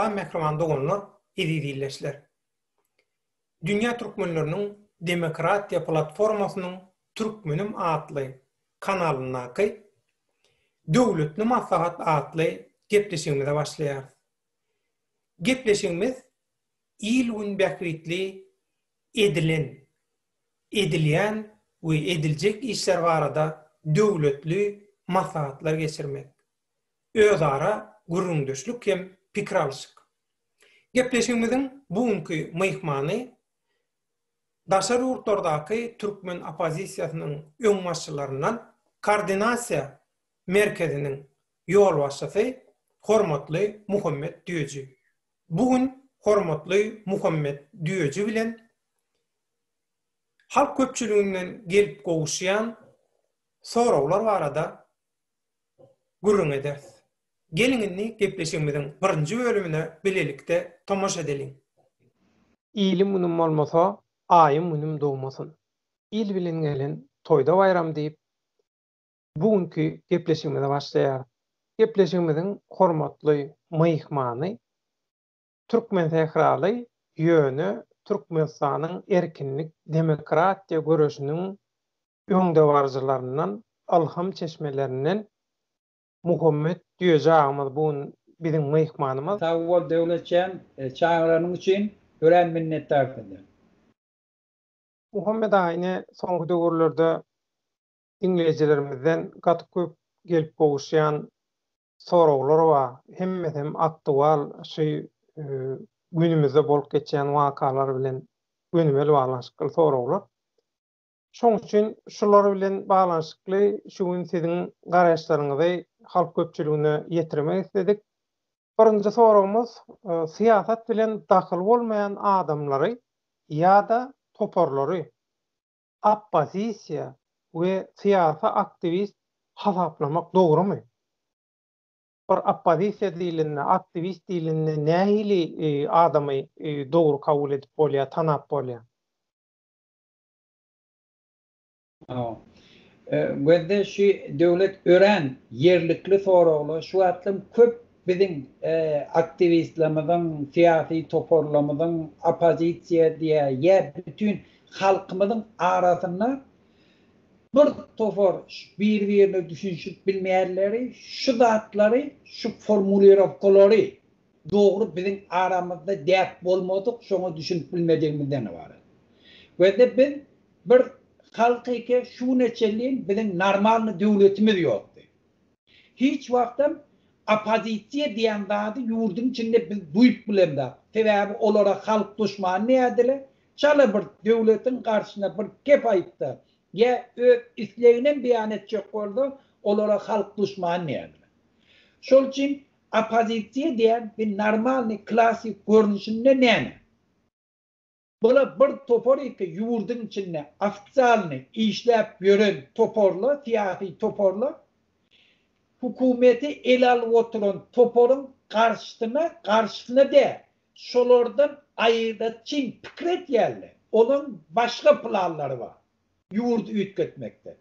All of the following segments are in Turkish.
saklan mekranda onlar edidilleşler. Dünya Türkmenlerinin Demokratiya Platformasının Türkmenim adlı kanalınaki Dövlütni Maslahat adlı gepleşigimize başlayar. Gepleşigimiz il un bekritli edilen, edilen we edilecek işler barada döwletli masahatlar geçirmek. Özara gurrunduşluk hem pikir. Gepleşimizin bugünkü myhmany daşary urtlardaky türkmen opozisiýasynyň öň başçylarynyň koordinasiýa merkeziniň ýol başçysy hormatly Muhammed Düýüji. Bugün hormatly Muhammed Düýüji bilen halk köpçülüğünden gelip gowuşýan sorawlar barada gurrun ederiz. Gelinini gepleşimizin birinci bölümüne bilelikte tomaş edelim. İlim munum olmasa, ayım munum doğmasın. İl bilen gelin toyda bayram deyip, bugünkü gepleşimize başlayar. Gepleşimizin hormatly mıyıkmanı, Türkmen tekraly yönü Türkmenistan'ın erkinlik, demokratiya görüşünün öňde barjylarynyň, alham çeşmelerinden Muhammed diýejägimiz bu bizim meýmanymyz. Tawwal döwletçen e, çağıranyň üçin gören minnetdardyr. Muhammed aýny soňky döwürlerde inglezçilerimizden gatyp köp gelip gowuşýan soraglar we hemmesem aktual şey e, günümizde bolup geçen wakalar bilen günümel bağlanışıklı soraglar. Şoň üçin şular bilen bağlanışykly şu gün siziň garaýşlaryňyzy halk köpçülüğüne yetirmek istedik. Birinci sorumuz, e, siyasat bilen dahil olmayan adamları ya da toporları oppozisiya we siyasa aktivist hasaplamak doğru mu? Bir oppozisiya diline, aktivist diline nähili e, adamy e, doğru kabul edip bolýar, tanap bolýar? Wende şu devlet ören yerlikli soragly şu atlym köp bizim e, aktivistlerimizin, siyasi toparlamızın, opozisiya diye ya bütün halkımızın arasında bir topar bir birini düşünüşüp bilmeyenleri, şu zatları, şu formulировкалары doğru bizim aramızda dert olmadık, şunu düşünüp bilmediğimizden var. Ve de ben bir halkı ki şu neçeliğin bizim normal devletimiz yoktu. Hiç vaktim apozisiya diýen zady ýurdun içinde biz duýup bilemde. Sebäbi olara halk düşman nädile? Çala bir döwletiň garşyna bir gep aýtdy. Ya öz islegini beýan etjek boldy, olara halk düşman nädile? Şol üçin apozisiya diýen bir normal, klasik görnüşinde näne? Bula bir topor iki ýurdun içinde ofitsialny işläp ýören toporla, tiýahy toporla hukumeti el alıp oturan toporun karşısına karşısına de şolordan ayırda Çin pikret yerli. Onun başka planları var. Yurt ütgetmekte.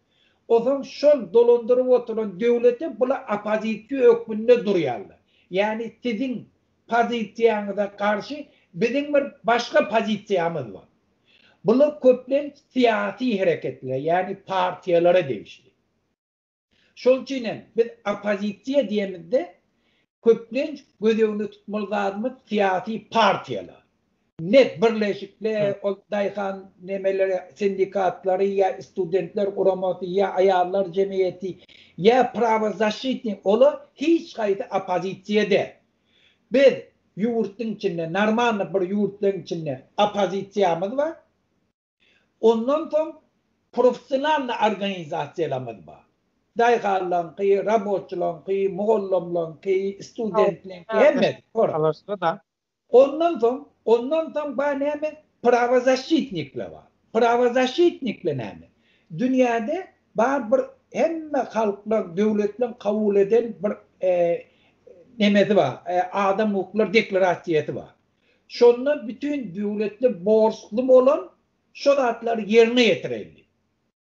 O zaman şol dolandırıp oturan devleti bula apozisiyo hükmünde duruyorlar. Yani sizin pozisyonuna karşı bizim bir başka pozitsiyamız var. Bunu köplen siyasi hareketlere yani partiyalara değişti. Şol çinen biz opozitsiya diyemizde köplen gözünü tutmalıyız siyasi partiyalar. net birleşikler, dayhan nemeleri, sindikatları ya studentler uramatı ya ayarlar cemiyeti ya prava zaşitni ola hiç kaydı apozitsiyede. Biz yurtun içinde, narmanlı bir yurtun içinde apozitsiyamız var. Ondan sonra profesyonel organizatsiyalarımız var. Daygalanki, raboçlanki, moğollamlanki, studentlanki, hemmet. Ondan sonra, ondan sonra bana hemen pravazasitnikle var. Pravazasitnikle hemen. Dünyada bar bir hemme halklar, devletler kabul eden bir e, nemedi var. E, adam hukukları deklaratiyeti var. Şonla bütün devletli borçlu olan şolatlar yerine yetireyli.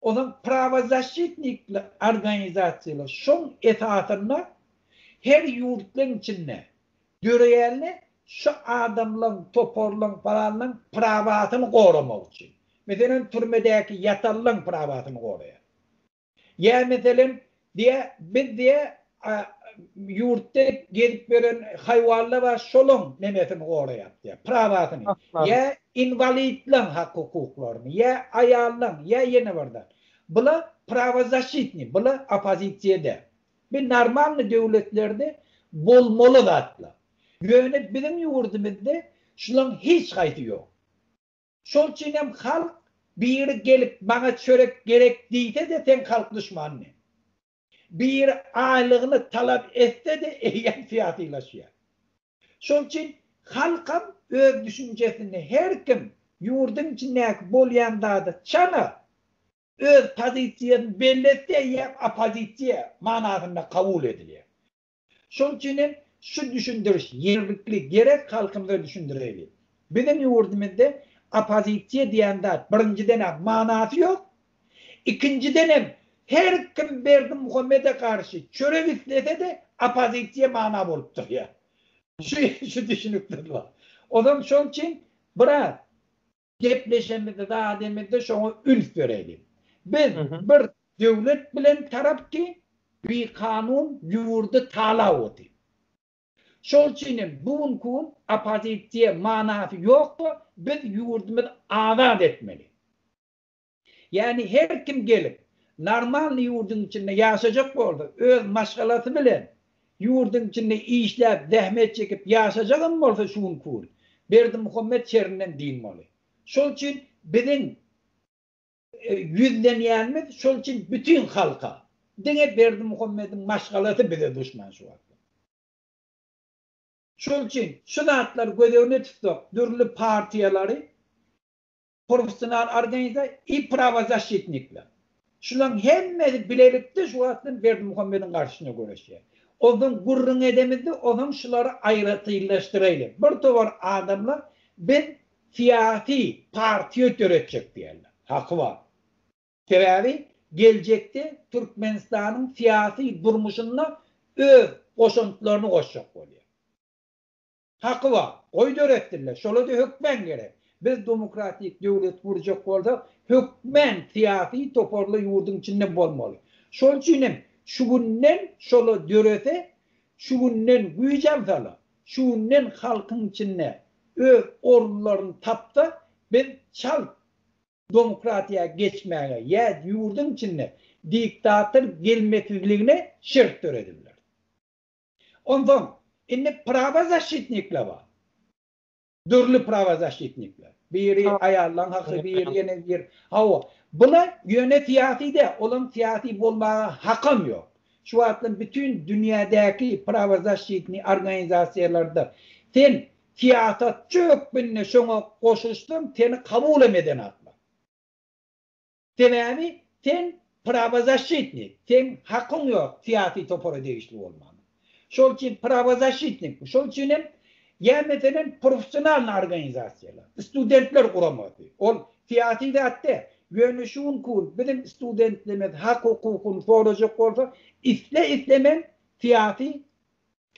Onun prava pravazaşitlikli organizasyonu şon etatına her yurtların içinde göreyelini şu adamların, toporların, paraların pravatını korumak için. Mesela türmedeki yatarların pravatını koruyor. Ya mesela diye biz diye yurtta gelip veren hayvanlar var şolun nemetini koruyor diye pravatını. Ya invalidlan hak hukuklarını, ya ayarlan, ya yine vardan. Bula prava zaşitni, bula apozitsiyede. Bir normal devletlerde bolmalı da atla. Yöne bizim yurdumuzda şunun hiç kaydı yok. Şol için hem halk bir gelip bana çörek gerek deyte de sen halk düşmanı. Bir aylığını talep etse de eyen fiyatıyla şey. Şol için halkam öz düşüncesini her kim yurdun içinde bolyan da çana öz pozisyonu belletse ya apozisiye manasında kabul ediliyor. Şol için şu düşündürüş yerlikli gerek halkımıza düşündürelim. Bizim yurdumuzda apozisiye diyende birinciden manası yok. İkinciden her kim verdi Muhammed'e karşı çörek istese de apozisiye mana bulup duruyor. Şu, şu düşünüpler var. O zaman şunun için bırak gepleşemizde daha demede şunu ülf verelim. Biz Hı hı. bir devlet bilen taraf ki bir kanun yurdu tala oldu. Şol için bugünkü apozisiye manası yoktu. Biz yurdumuzu azat etmeli. Yani her kim gelip normal yurdun içinde yaşayacak oldu. Öz maşgalatı bilen yurdun içinde işlep, zähmet çekip yaşayacağım bolsa şun kur. Berdi Muhammed şerinden din malı. Şol için bizim e, yüzlenýänmiz, şol için bütün halka. Dine Berdi Muhammed'in maşgalatı bize düşman şu an. Şol için şu zatlar gözevine tutduk, dürlü partiyaları, profesyonel organize i prava zaşitnikler. Şulan hemmesi bilelikte şu atın Berdi Muhammed'in karşısına görüşüyor. Onun gurrun edemedi, onun şuları ayrıtıylaştırayım. Bir tovar adamlar ben siyasi partiye töretecek diyorlar. Hakkı var. Sebebi gelecekte Türkmenistan'ın siyasi durmuşuna öz koşuntularını koşacak oluyor. Hakkı var. Koy öğrettiler. Şöyle de hükmen gerek. Biz demokratik devlet kuracak olsak hükmen siyasi toparlı yurdun içinde olmalı. Şol için şu günden şöyle dörete şu günden güyeceğim sana. Şu günden halkın içinde ö orduların tapta ben çal demokratiya geçmeye ya yurdun içinde diktatör gelmesizliğine şirk törediler. Ondan inni prava zaşitnikler var. Dürlü prava zaşitnikler. Biri ayarlan hakkı bir yine bir hava. Buna yöne siyasi de olan siyasi olmaya hakkım yok. Şu atın bütün dünyadaki prava zaşitni organizasyonlarda sen siyasat çok binne şuna koşuştun seni kabul emeden atma. Sebebi sen prava zaşitni. Sen hakkın yok siyasi topora değişti olmanı. Şol için prava zaşitnik. Şol için ya mesela profesyonel organizasyonlar, studentler kuramadı. Ol siyasi de hatta yönüşün kur, bizim studentlerimiz hak hukukun soracak olsa, isle islemen siyasi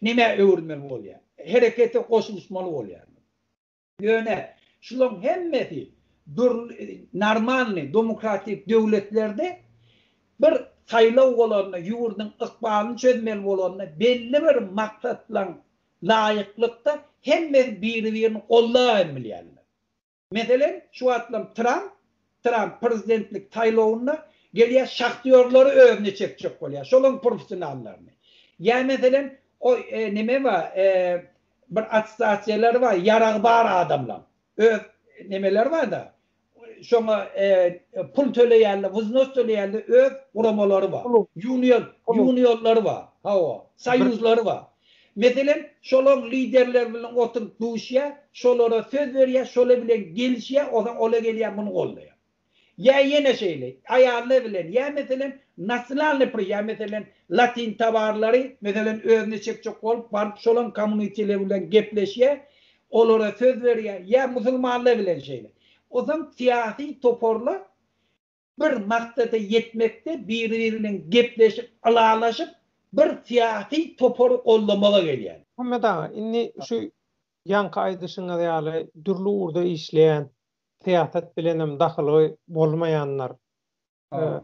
nime öğrenmeli oluyor. Harekete koşulmalı oluyor. Yöne, şunun hemmeti dur, normal, demokratik devletlerde bir saylav olanına, yurdun ıkbalını çözmeli olanına belli bir maksatla layıklıkta hemme birini kollayabilýärler. Meselen şu atlam Trump, Trump prezidentlik taýlawynda gelýär şahtiýorlary özüne çekjek bolýar. Şolun professionallaryny. Ya meselen o e, neme var? E, bir atstasiýalar var, yaragbar adamlar. Öz nemeler var da şoňa e, pul töleýärler, wuznos töleýärler, öz uramalary var. Pulu. juniorlary var. Hawa, sayuzlary var. Meselen şolon liderler bilen oturup duşya, şolara söz veriya, şola bilen gelişya, o zaman ola geliyen bunu gollaya. Ya yine şeyle, ayarlı bilen, ya meselen nasılarlı pri, ya meselen Latin tabarları, meselen özünü çekçek olup, barıp şolon komüniteler bilen gepleşya, olara söz veriya, ya musulmanlı bilen şeyle. O zaman siyasi toporla bir maksata yetmekte birbirinin gepleşip, alalaşıp, bir siyasi topor kollamağa geliyor. Muhammed ağa, inni şu ýanky aýdyşyňa ýaly dürli urda işleýän siýasat bilenem daxly bolmaýanlar. Ha.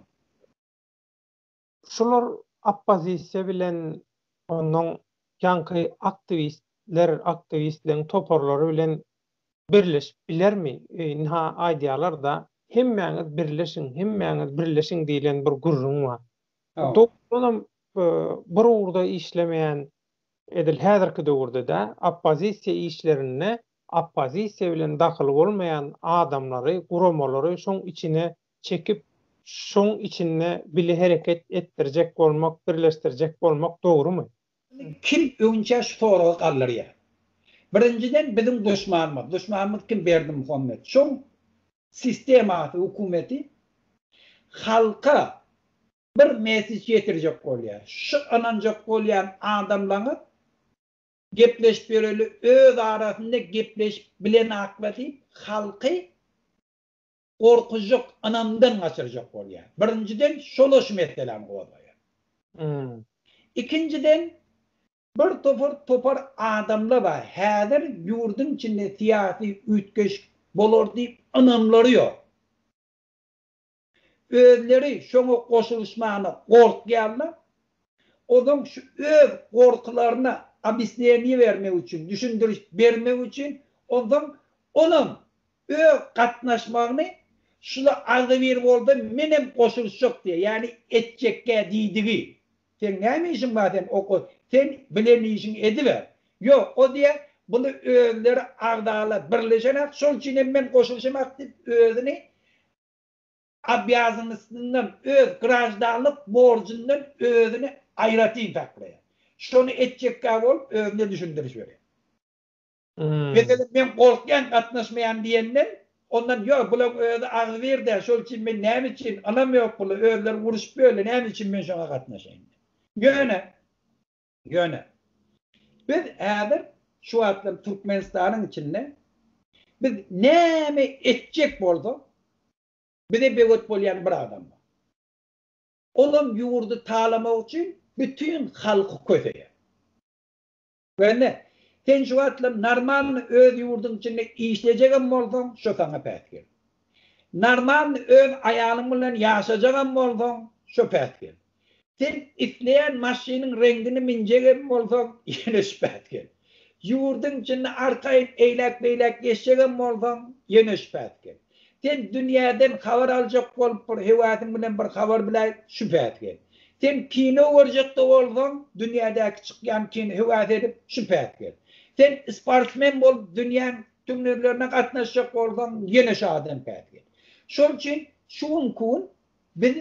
Şular oppozisiýa bilen onuň ýanky aktivistler, aktivistleň toporlary bilen birleşip bilermi? E, ha aýdýarlar da hemmäňiz birleşin, hemmäňiz birleşin diýilen bir gurrun bar. Ha. Doktonam bir urda işlemeyen edil häzirki döwürde de oppozisiýa işlerini oppozisiýa bilen daxil bolmayan adamlary, guramalary şoň içine çekip şoň içinde bile hereket ettirjek bolmak, birleşdirjek bolmak dogrumy? Kim önce şu soruğa kalır ya? Birinciden bizim düşmanımız. Düşmanımız kim berdi Muhammed? Şoň sistematı, hukumeti halka bir mesaj yetirjek bolýar. Şu ananjak bolýan adamlaryň gepleşip bereli öz arasında gepleşip bilen akbeti halky korkujak anamdan gaçyrjak bolýar. Birinciden şolaş meselem bolýar. Hmm. İkinciden bir topar topar adamlar var. Häzir ýurdun içinde siyasi ütgeş bolar diýip anamlary ýok. Özleri şoňa goşuluşmagyny gorkýarlar. Odan şu öz gorkularına abisleyeni vermek için, düşündürüş vermek için ondan onun öz katnaşmagyny şula aldı bir boldy menem goşuluşok diye. Yani etjekke diýdigi. Sen işin bar sen oku. Sen bilen işin ediver. Yok o diye bunu özleri agdalı birleşenek şol için men goşuluşmak diýip özüni abiyazınısından öz grajdanlık borcundan özünü ayratı taklayan. Şunu etcek kavol özüne düşündürüş veriyor. Hmm. Mesela ben korkyan katnaşmayan diyenden ondan yok bula özü ağız ver de şol için ben nem için anam yok bula özler vuruş böyle nem için ben şuna katnaşayım. Yöne. Yöne. Biz eğer şu atlam Türkmenistan'ın içinde biz nemi etcek boldu bize begot bolyan bir adam var. Olam yurdu talamak için bütün halkı kötüye. Ve ne? Sen şu atlam normal öz yurdun içinde işleyecek ama oldun, şu sana pehtir. Normal öz ayağın bilen yaşayacak ama oldun, şu pehtir. Sen isleyen maşinin rengini minecek ama oldun, yine şu pehtir. Yurdun içinde arkayın eylek beylek geçecek ama oldun, yine şu pehtir. Sen dünyadan habar alacak bolup bir hewatin bilen bir habar bilen şüphe etgen. Sen kino görjekde boldun, dünýädäki dünyadaki çıkan kino hewat edip şüphe etgen. Sen sportmen bol dünýäň tümlerlerine gatnaşjak katnaşacak ýene yine şahadan etgen. Şol için şun kun biz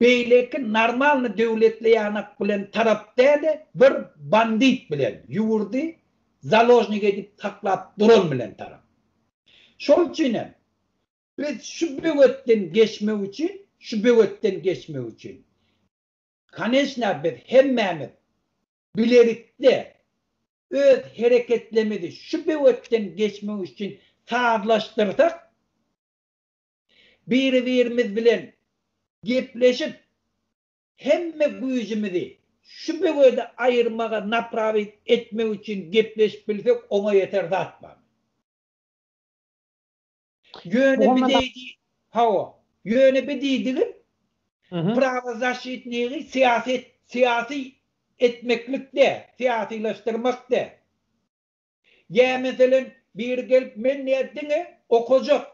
beýleki normal döwletli ýanak bilen tarapda bir bandit bilen ýurdy, zalojnik edip taklap duran bilen tarap. Şol üçin Biz şu böğütten geçmek için, şu böğütten geçmek için. Kanesna biz hemmemiz bilerikte öz hareketlemedi şu böğütten geçmek için sağlaştırdık. Bir birimiz bilen gepleşip hemme gücümüzü şu böğüde ayırmaga napravit etmek için gepleşip bilsek ona yeter zatma. Yöne deydi hava. Yöne hı. prava zaşitliği siyaset siyasi etmeklik de, siyasileştirmek de. Ya mesela bir gelip men ne dine okuyacak.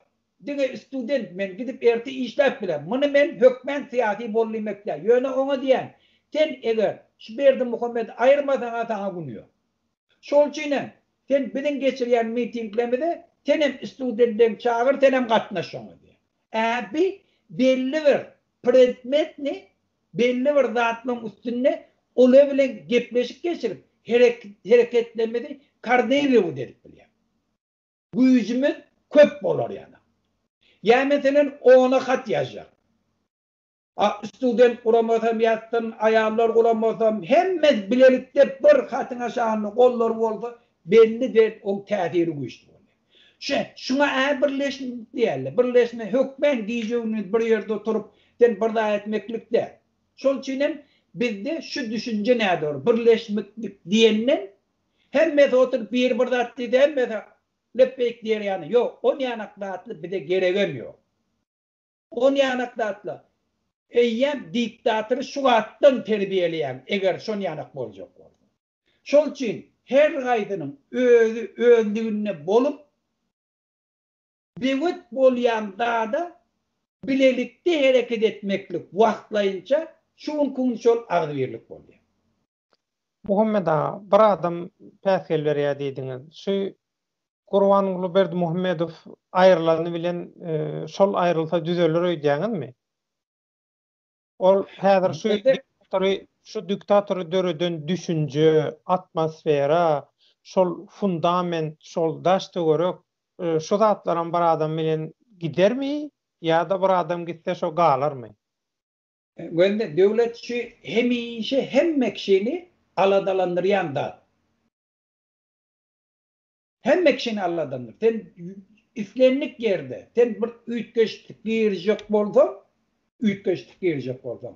Dine student men gidip erti işlep bile. Bunu men hükmen siyasi bollimek de. Yöne ona diyen. Sen eğer şu berdi Muhammed ayırmadan atana gunuyor. Şol çiğne sen bilin geçiryen mitinglemede tenem studentden çağır tenem katnaşan diye. Abi belli bir predmet ne? Belli bir zatın üstünde ola bilen gepleşik geçirip hareket, hareketlemedi kardeli bu dedik bile. Gücümüz köp bolar yani. Ya mesela ona kat yazacak. A, student kuramasam yattım, ayarlar kuramasam, hemmez bilelikte bir katın aşağını kollar oldu, belli de o tesiri güçlü. Şu, şuna e birleşme diýerler. Birleşme hükmen giýjegini bir ýerde oturup den birda etmeklikde. Şol üçin bizde şu düşünce nädir? Birleşmeklik diýenden Hemme oturup bir bir zat dedi hemme de leppek diyer yani. Yok on bir de geregem yok. On yanak dağıtlı. Eyyem diktatörü şu attan terbiyeleyen eğer son yanak bolacak olsa. Şol için her gaydının özü öldüğüne bolup beňet bolyan dağda bilelikde hereket etmeklik wagtlaýynça şuun kun şol agdy bolýar. Muhammed ağa, bir adam päsgel berýär diýdiňiz. Şu Gurwan Berdi Muhammedow aýrylany bilen e, şol aýrylsa düzelir öýdýäňizmi? Ol häzir şu diktatory, şu diktatory döreden düşünje, atmosfera, şol fundament, şol daş dögerek e, şu zatlaryň bir adam bilen gidermi? ýa-da bir adam gitse şo galarmy? Gönde devlet şu hemişe hemmek şeyini aladalandıryan da. Hemmek şeyini aladalandır. Sen islenlik yerde, sen bir ütkeşlik girecek bolsa, ütkeşlik girecek bolsa.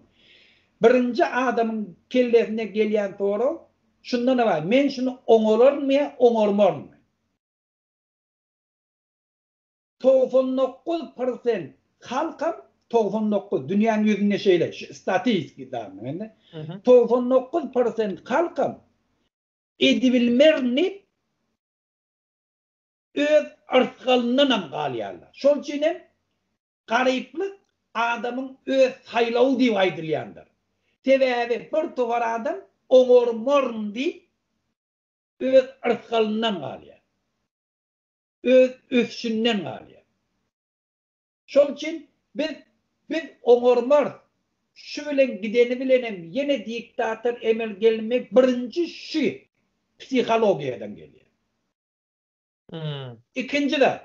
Birinci adamın kellesine gelýän toru, şundan var. Men şunu oňolarmy, oňormarmy? 99% halkam 99 dünyanın yüzünde şeyle istatistik dağını 99% halkam edibilmerni öz artkalından galyarlar. Şol çinem gariplik adamın öz haylav diye aydılyandır. Sebebi bir tuvar adam onormorn diye öz artkalından galyar. Öz öfşünden galýar. Şol üçin biz biz oňormor şu bilen gideni bilenem yine diktatör emel gelmek birinci şu psihologiyadan geliyor. Hmm. İkinci de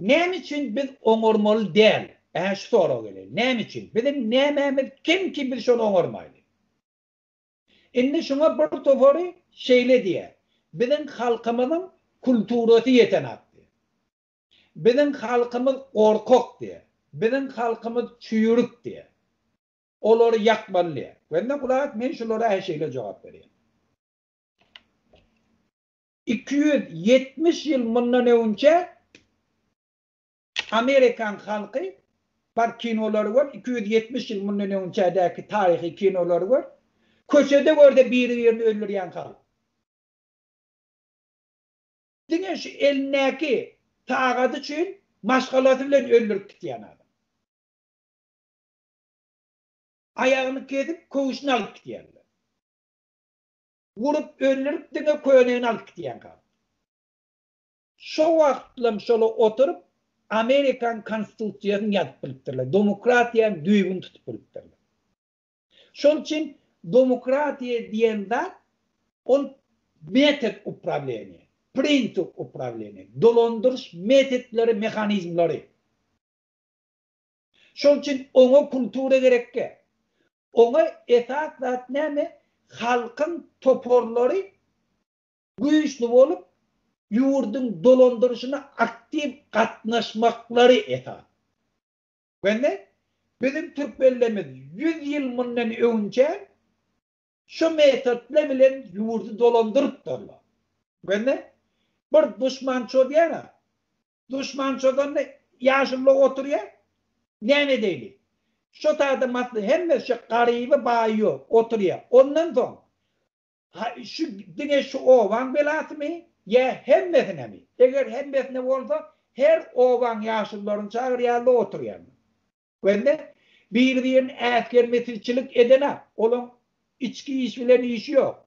ne için biz oňormaly değil? Ehe şu soru geliyor. Ne için? Bizim nememiz kim ki bir şunu oňormayly? Indi şuna bir tofori şeyle diye. Bizim halkımızın kulturati yetenakti. Bizim halkımız korkok diye. Bizim halkımız çüyürük diye. Oları yakmalı diye. Ben de kulak men şulara her şeyle cevap vereyim. 270 yıl bundan önce Amerikan halkı var kinoları var. 270 yıl bundan önce'deki tarihi kinoları var. Köşede orada bir yerini öldüren halk. diňe şu elnäki taagaty üçin maşgalaty bilen öldürüp diýen adam. Ayagyny kedip kowuşuna alyp diýenler. Vurup öldürüp diňe köýneni alyp diýen adam. Şo wagtlam şol oturup Amerikan konstitusiýasyny ýazyp bilipdirler. Demokratiýany düýbün tutup bilipdirler. Şol üçin demokratiýa diýende on metet upravlenie. принцип управления, dolandırış metodları, mekanizmları. Şol için ona kultura gerekke. Ona esas zat näme? Halkın toporları güýçli bolup yurdun dolandırışına aktif katnaşmakları esas. Bende bizim Türk bellerimiz 100 yıl bundan önce şu metotla bilen yurdu dolandırıp durlar. Bende bir düşman çodiyana düşman çodan da yaşlı oturuyor ne ne değil. Şu tadı matlı hem şu garibi bayıyor oturuyor. Ondan sonra şu dine şu ovan belası mı? Ya hemmesine mi? Eğer hemmesine olsa her ovan yaşlıların çağır yerli oturuyor. Ben de bir diyen asker metilçilik edene onun içki içmeleri işi yok.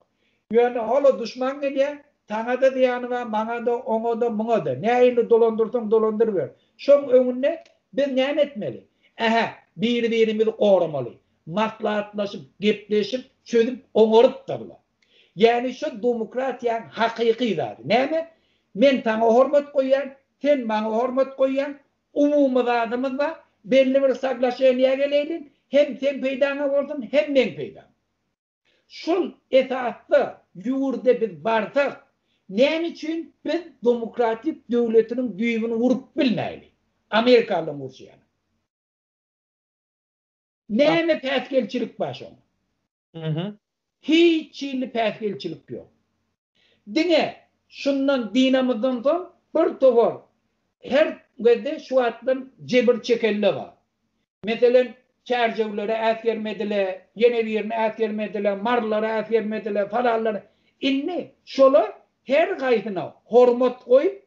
Yani hala düşman diye Sana da diyanı var, bana da, ona da, buna da. Ne ayını dolandırsan dolandırıver. Şun önüne biz ne etmeli? Aha, bir birimizi korumalı. Maslahatlaşıp, gepleşip, çözüp, onurup durla. Yani şu demokratiyan hakiki zaten. Ne mi? Men sana hormat koyan, sen bana hormat koyan, umumi zatımız var. Belli bir saklaşıya niye geleydin? Hem sen peydana oldun, hem ben peydana. Şul esaslı yurda biz barsak, ne için biz demokratik devletinin düğümünü vurup bilmeyli. Amerikalı vuruşuyanı. Ne mi peskelçilik baş onu? Hı hı. Hiç çiğli peskelçilik yok. dine şundan dinamızdan son bir topar her gede şu atlan cebir çekelle var. Mesela çercevlere et vermediler, yine bir yerine et vermediler, marlara et vermediler, falanlara. İnni şola her gaydına hormat koyup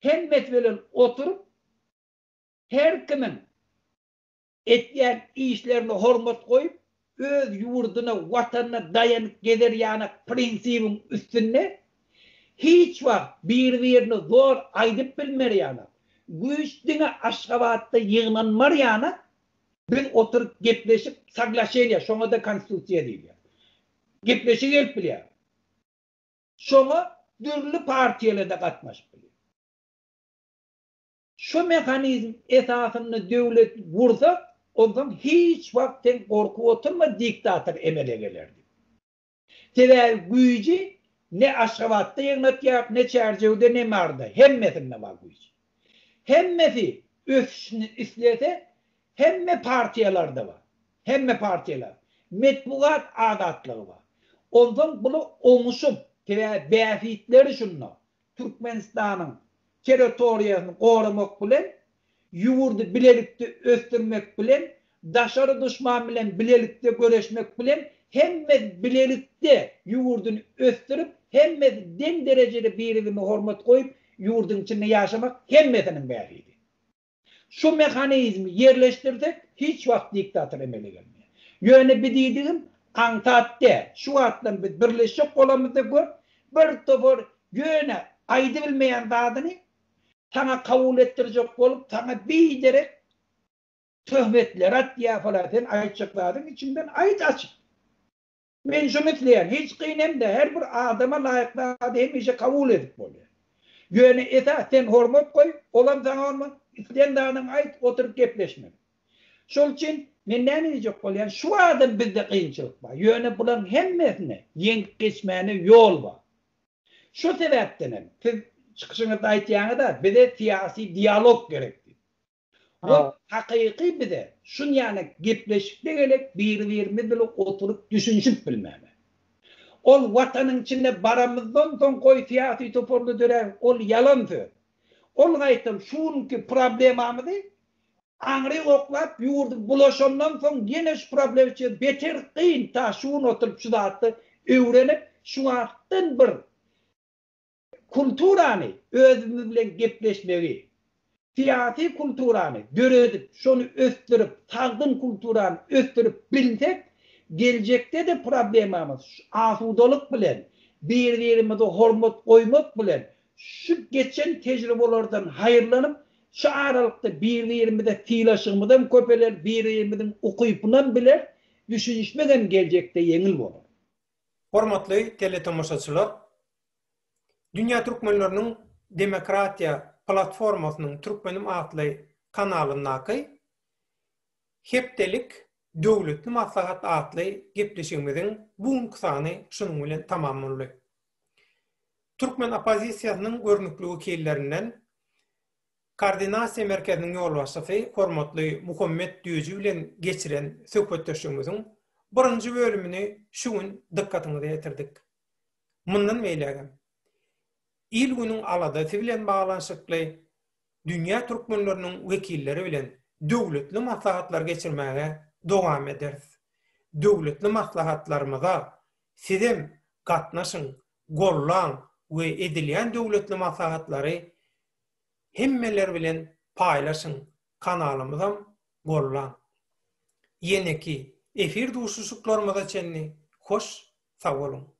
hemmet bilen oturup her kimin etyen işlerini hormat koyup öz yurduna, vatanına dayanıp gelir yani prinsibin üstünde hiç var bir birini zor aydıp bilmer yani. Güç dine aşkavatta yığınanmar yani biz oturup gepleşip saglaşayım ya. Şona da konstitusiya değil ya. Gepleşip gelip bile. Şona dürlü partiyle de katmaş bile. Şu mekanizm esasını devlet vursa ondan hiç vaktin korku oturma diktatör emele gelirdi. Tevel gücü ne aşavatta yığınat yap ne çerçevede ne marda. Hemmesinde var gücü. Hemmesi öfşünü istese hemme partiyalarda var. Hemme partiyalar. Metbuat adatları var. Ondan bunu olmuşum. Kere befitler şunno. Türkmenistan'ın teritoriyasını korumak bilen, yuvurdu bilelikte östürmek bilen, daşarı düşman bilen bilelikte göreşmek bilen, hemme bilelikte yurdun östürüp, hemme den derejede birini hormat koyup, yurdun içinde yaşamak hemmesinin beyliğiydi. Şu mekanizmi yerleştirdik, hiç vakit diktatör emeli gelmiyor. Yöne bir dediğim, şu atlan bir birleşik olamızda gör bir topur yöne aydı bilmeyen dadını sana kabul ettirecek olup sana bir derek töhmetler at diye falan sen ayıtacakladın içinden ayıt açık. Men etleyen hiç kıynem de her bir adama layıklı hem işe kabul edip böyle. Yöne esa sen hormat koy olan sana hormat isteyen dağının ayıt oturup gepleşmek. Şol için men ne diyecek bolyan şu adam bizde kıyınçılık var. Yöne bulan hemmesine yenk geçmeyene yol var. Şu sebepten siz çıkışınızda aytýaňy da bize siyasi diyalog gerekdi. Bu Ha. hakiki bize şun yani gepleşikde gerek bir birimiz bilen oturup düşünüşüp bilmeme. Ol vatanın içinde baramızdan son koy siyasi toporlu dörer, ol yalan söz. Ol gaytım şunki problemamızı Angri oklap yurdu bulaşandan son yine problem için beter kıyın ta şun oturup şu zatı öğrenip şu arttın bir kulturany özümüz bilen gepleşmegi, siyasi kulturany döredip, şonu östürüp, tagdyn kulturany östürüp bilsek, gelecekte de problemamız asudalyk bilen, bir-birimize hormat koymak bilen, şu geçen tecrübelerden hayırlanıp, şu aralıkta birini yerimizde tilaşımıdan köpeler, birini yerimizin okuyupundan bile düşünüşmeden gelecekte yeňil bolar. Hormatly teletomaşaçylar, Dünya Türkmenläriniň Demokratiya platformasynyň Türkmenim atly kanalyndaky hepdelik döwletli maslahat atly gepleşigimiziň bu kysany şunuň bilen tamamlandy. Türkmen opozisiýasynyň görnükli wekillerinden Koordinasiya ýol başçysy, hormatly Muhammed Düýüji bilen geçiren söhbetdeşigimiziň birinji bölümini şu gün dikkatinize ýetirdik. Mundan meýlegem. Il günüň alada bilen baglanşykly dünýä türkmenleriniň wekilleri bilen döwletli maslahatlar geçirmäge dowam ederiz. Döwletli maslahatlarymyza sizem gatnaşyň, gorlan we edilýän döwletli maslahatlary hemmeler bilen paylaşın. Kanalımızam gorlan. Yeneki efir duşusuklarımıza çenli hoş sağ olun.